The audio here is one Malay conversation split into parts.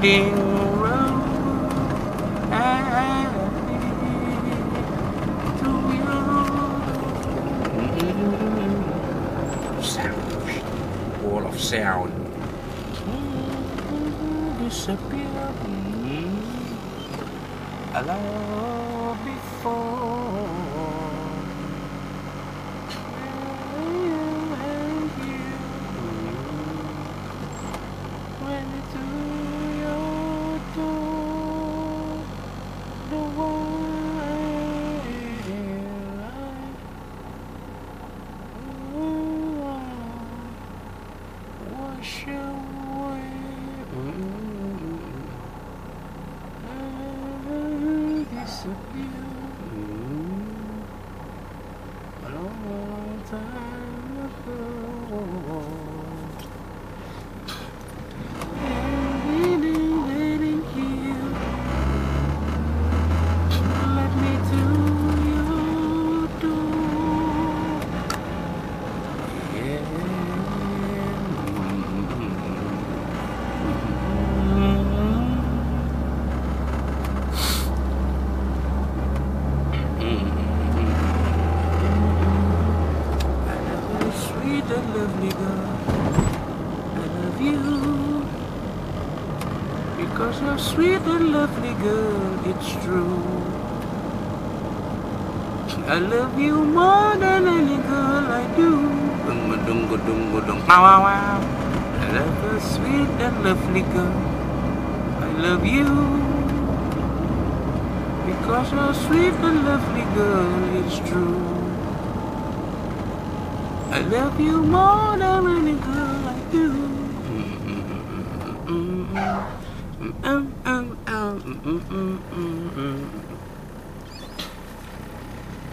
的 sweet and lovely girl. It's true. I love you more than any girl I do. Dung dung dung dung. Wow wow wow. I love a sweet and lovely girl. I love you because you're sweet and lovely girl. It's true. I love you more than any girl I do. Um, um, um, mm, The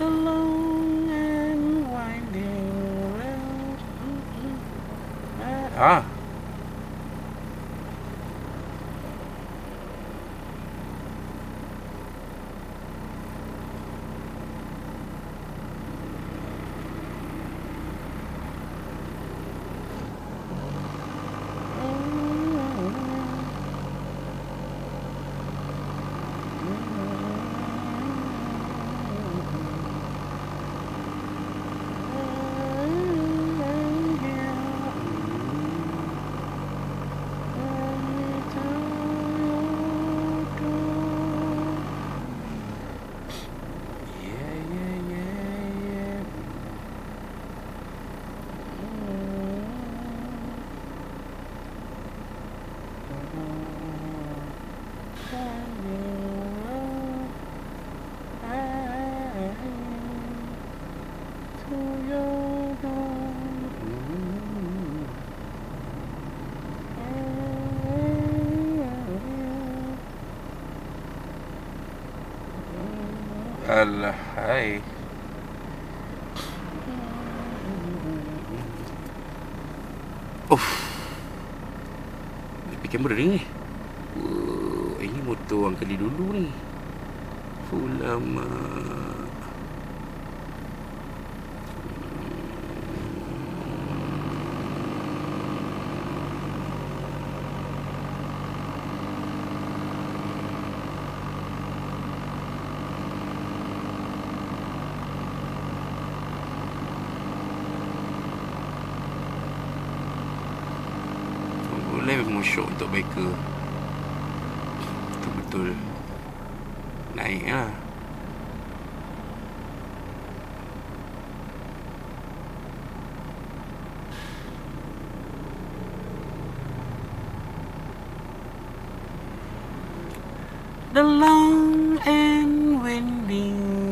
long and winding road. Ah. Hai. Uff. Tapi kamera ni. Wah, ini motor orang kali dulu ni. Fulama. The long and winding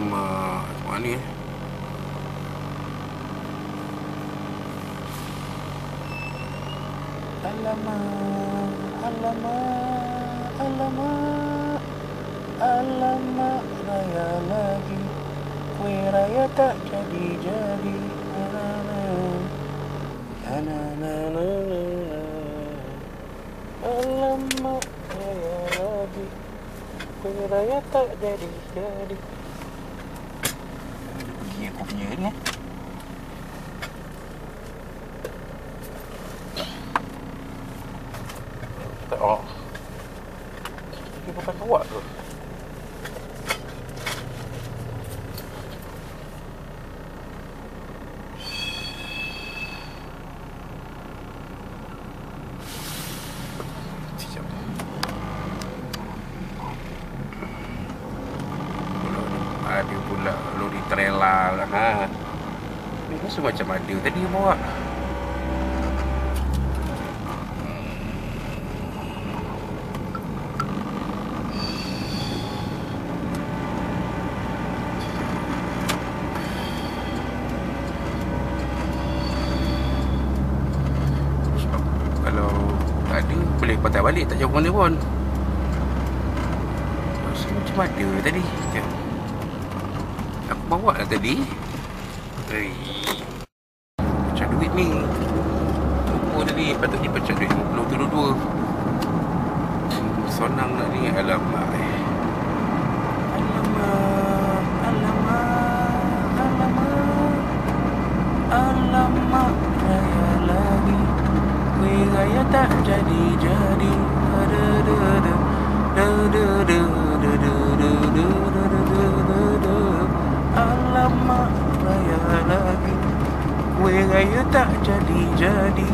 Alamak Mana ni eh? Alamak, alamak, alamak Alamak raya lagi. Kue raya tak jadi-jadi Na-na-na Alamak raya lagi. Kue raya tak jadi-jadi Pergi aku punya ni eh Tak oh Ini bukan awak tu Sekejap. Ada pula lah ha. Ni rasa macam ada tadi bawa. Balik tak jauh mana pun. Rasa macam ada tadi. Sekejap bawa lah tadi. Hei. Pecah duit ni. Tunggu tadi? Patutnya pecah duit Belum turun dua hmm, Sonang lah ni. Alamak eh. Alamak Alamak Alamak Alamak. Raya lagi Kuih raya tak jadi-jadi. Tak jadi jadi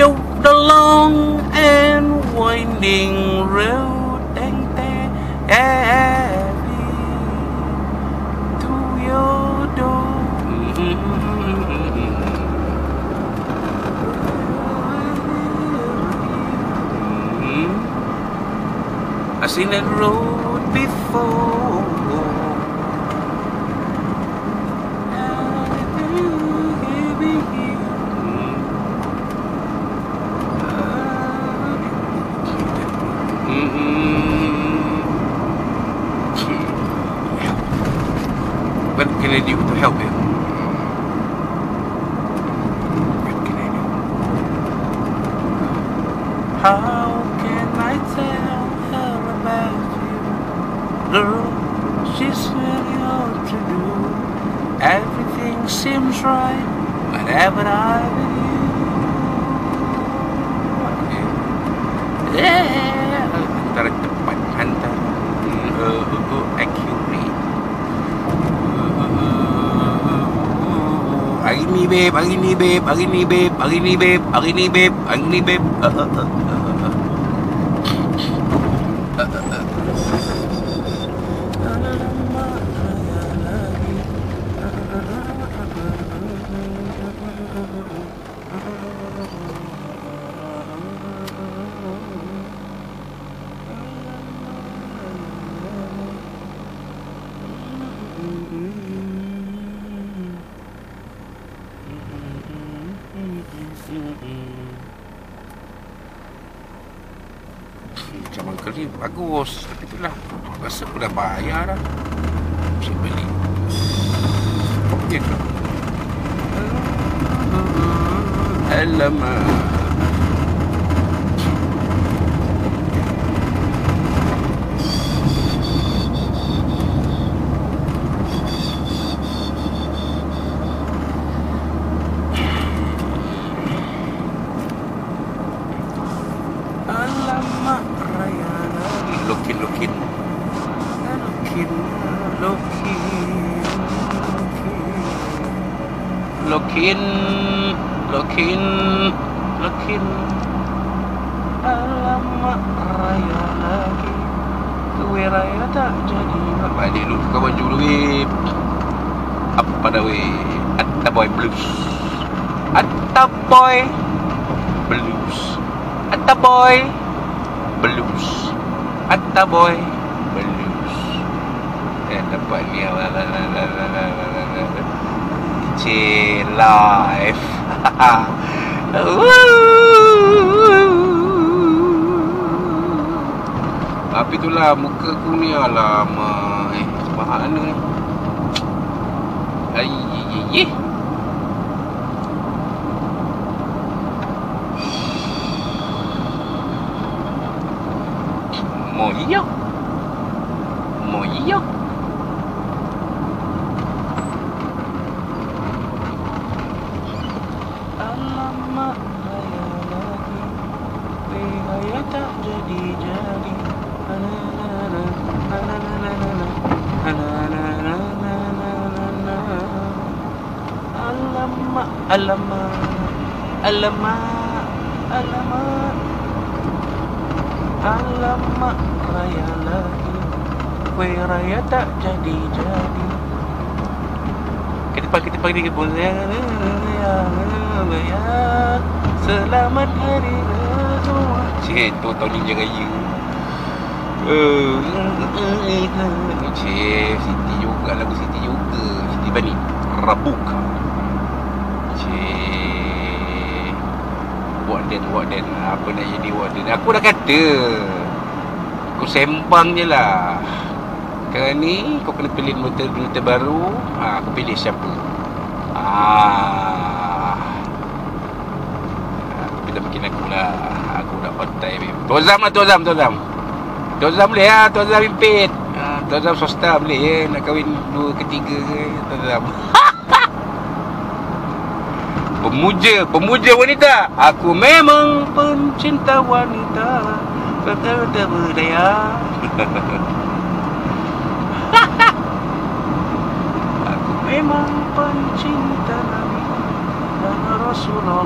The, the long and winding road Teng teng happy To your door I seen that road before. What can I do to help you? What can I do? How can I tell her about you? Girl, she's really hard to do. Everything seems right whenever I'm with you. Yeah, uh, uh, uh, ni babe, hari babe, hari babe, hari babe, hari babe, hari babe. lagi bagus. Tapi tu lah Rasa pun dah bayar dah. Saya beli. Okay Alamak. Lokin, lokin Lokin Alamak raya lagi. Kue raya tak jadi. Balik dulu tukar baju dulu weh Apa dah weh Atta boy blues. Atta boy Blues. Atta boy Blues. Atta Chill life. Tapi itulah muka aku ni alamak Eh mana ni. Ay, ye, ye, mak raya lagi Kuih raya tak jadi-jadi. Ketipak, ketipak ni kebun Ya, ya, ya, ya, Selamat hari raya. Cik, tu tahun ni raya oh, ya, ya, Cik, Siti juga lagu Siti juga. Siti Bani, Rabuka Cik Warden, warden. Apa nak jadi warden? Aku dah kata. Aku sembang je lah. Sekarang ni Kau kena pilih motor, motor baru. Ha, Aku pilih siapa? Ah, Tapi dah bikin aku lah. Aku nak pantai babe. Tuan Zam lah Tuan Zam Tuan Zam. Tuan Zam boleh lah Tuan Zam pimpin ha, Tuan Zam swasta boleh ya. Nak kahwin dua ketiga ke Tuan Zam. Pemuja, pemuja wanita. Aku memang pencinta wanita. Pekerja berdaya. Aku memang pencinta Nabi dan Rasulullah.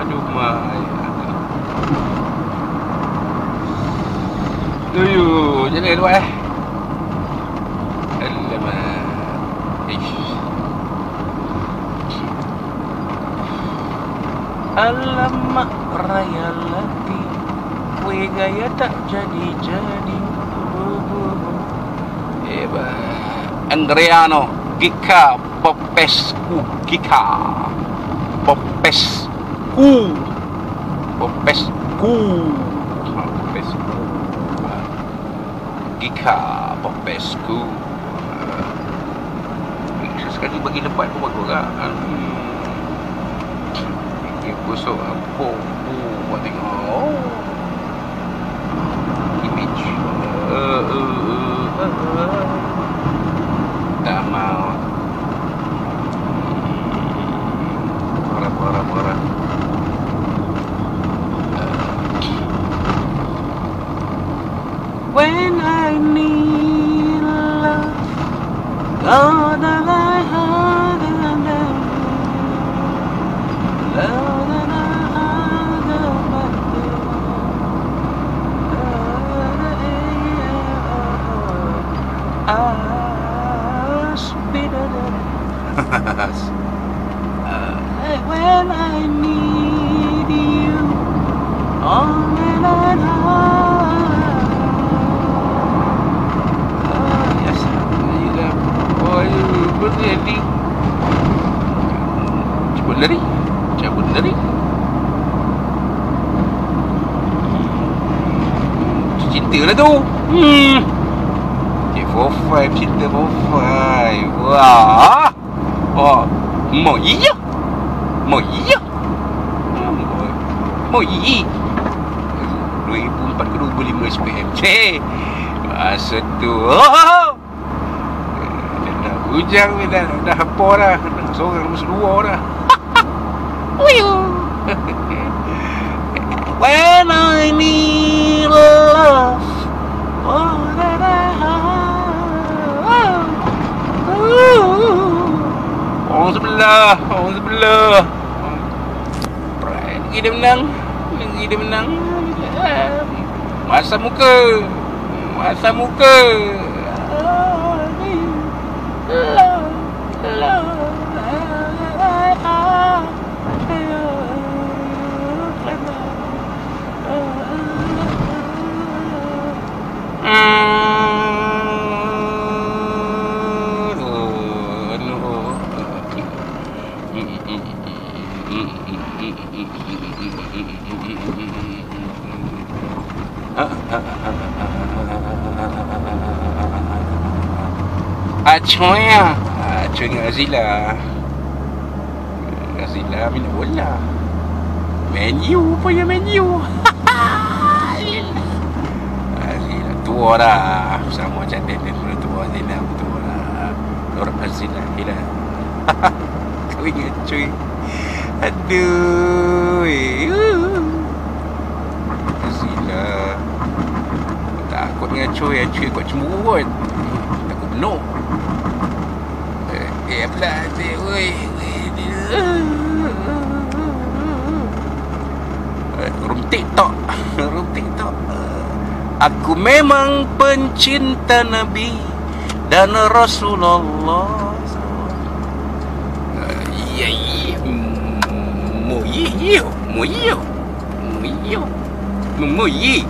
Aduh, mai. Tuyu, jangan lupa eh. Alamak. Raya gaya tak jadi-jadi. Hebat. Andriano Gika Popescu Gika Popescu. Popescu. Gika Popescu. Sekali bagi lebat pun bagus lah. Busuk apa Oh, buat tengok. Oh Tak mau. When I need love All Cinta lah tu. Hmm. Cik 45 cinta 45. Wah. Oh, mau iya. Mau iya. Mau iya. 2004 ke 2005 SPM. Cik. Masa tu. Oh. Dah, dah hujang ni dah, dah apa dah. Seorang mesti dua dah. Uyu. When I need Orang sebelah, orang sebelah. Lagi dia menang. Lagi dia menang. Masa muka. Masa muka. Love, love, à chuối à. à chuối ngựa gì là? Ngựa gì là? Mình muốn là menu bây giờ menu tua dah. Sama macam dia dia dulu tua Azila tua dah. Orang Azila gila. Kau ingat cuy. Aduh. Azila. Takut dengan cuy. Cuy kau cemburu kot. Takut benar. Eh, pula adik, woi. Room TikTok. Room TikTok. Aku memang pencinta Nabi dan Rasulullah. Iya, iya. Mo iya, mo iya. Mo iya. Mo iya.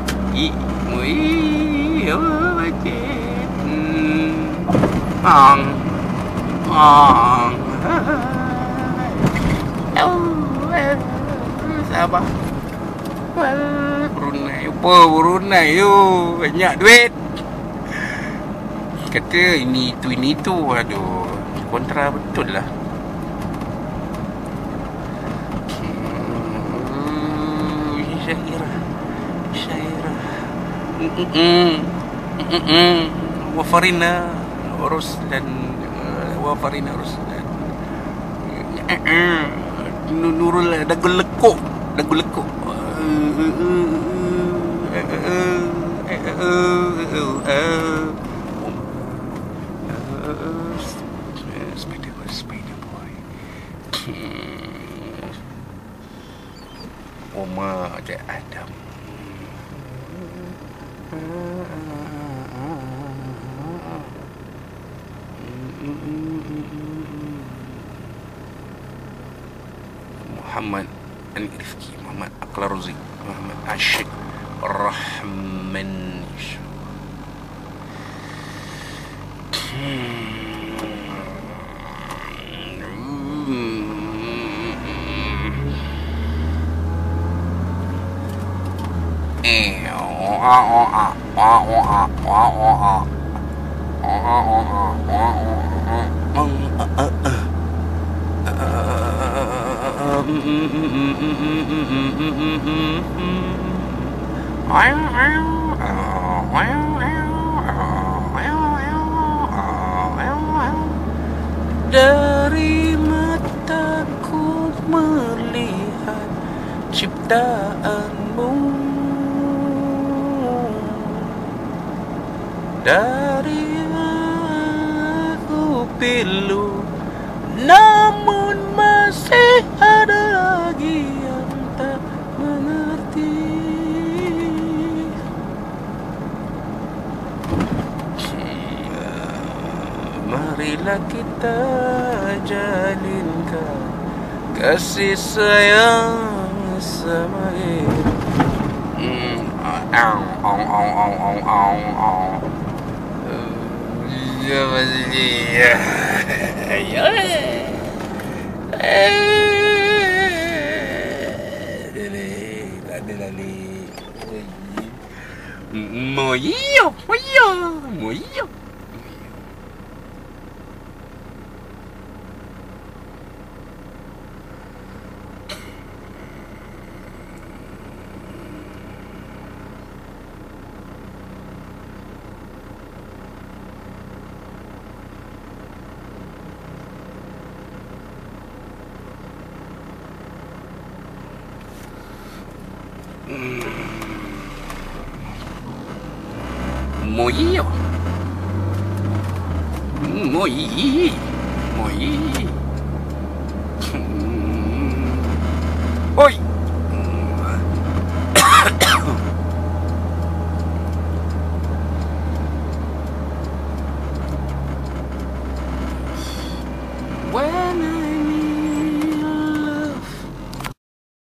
Mo iya. Ang. Ang. Sabar. Brunei apa Brunei tu banyak duit. Kata ini tu ini tu. Aduh kontra betul lah. Hmm, Syairah. Wafarina Ruslan Wafarina Ruslan Nu- Nurul dagu lekuk Dagu lekuk oh, oh, oh. Speedy boy, speedy boy. Uma ada Adam. Muhammad Al-Ifki Muhammad Akhlaruzi Muhammad Ashik Rahman. Mm-hmm. Dari mataku melihat ciptaanmu. Dari aku pilu Namun masih ada Marilah kita jalinkan kasih sayang sama hidup. Hmm, au. Ya masih. Ya. Eh. Tak ada lali. Moyo, moyo, moyo. Moyo. Moyi. Moyi.